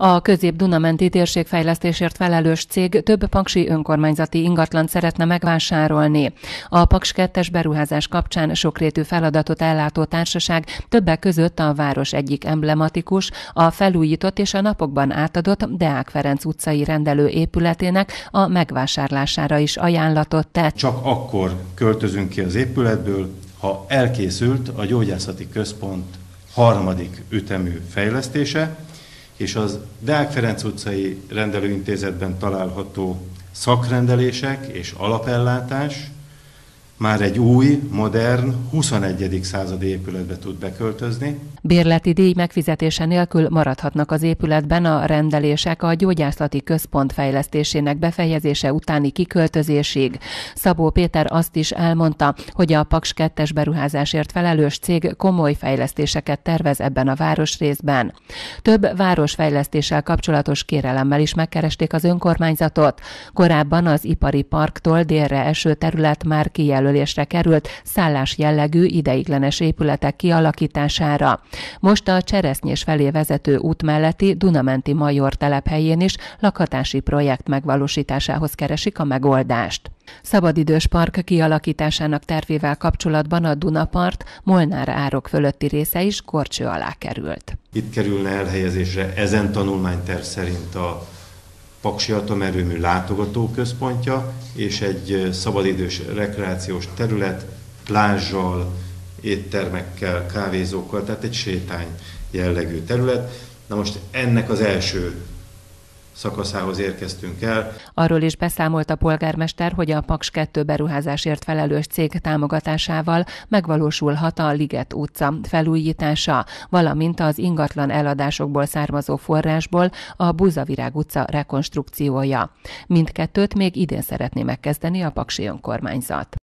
A közép-Dunamenti térségfejlesztésért felelős cég több paksi önkormányzati ingatlan szeretne megvásárolni. A Paks 2 beruházás kapcsán sokrétű feladatot ellátó társaság többek között a város egyik emblematikus, a felújított és a napokban átadott Deák Ferenc utcai rendelő épületének a megvásárlására is ajánlatot tett. Csak akkor költözünk ki az épületből, ha elkészült a gyógyászati központ harmadik ütemű fejlesztése, és az Deák Ferenc utcai rendelőintézetben található szakrendelések és alapellátás már egy új, modern, 21. századi épületbe tud beköltözni. Bérleti díj megfizetése nélkül maradhatnak az épületben a rendelések a gyógyászati központ fejlesztésének befejezése utáni kiköltözésig. Szabó Péter azt is elmondta, hogy a Paks 2 beruházásért felelős cég komoly fejlesztéseket tervez ebben a városrészben. Több városfejlesztéssel kapcsolatos kérelemmel is megkeresték az önkormányzatot. Korábban az ipari parktól délre eső terület már kijelölt megjelölésre került szállás jellegű ideiglenes épületek kialakítására. Most a Cseresznyés felé vezető út melletti Dunamenti Major telephelyén is lakhatási projekt megvalósításához keresik a megoldást. Szabadidős park kialakításának tervével kapcsolatban a Dunapart Molnár árok fölötti része is korcső alá került. Itt kerülne elhelyezésre ezen tanulmányterv szerint a Paksi Atomerőmű látogatóközpontja és egy szabadidős rekreációs terület, plázsal, éttermekkel, kávézókkal, tehát egy sétány jellegű terület. Na most ennek az első szakaszához érkeztünk el. Arról is beszámolt a polgármester, hogy a Paks 2 beruházásért felelős cég támogatásával megvalósulhat a Liget utca felújítása, valamint az ingatlan eladásokból származó forrásból a Buzavirág utca rekonstrukciója. Mindkettőt még idén szeretné megkezdeni a Paksi önkormányzat.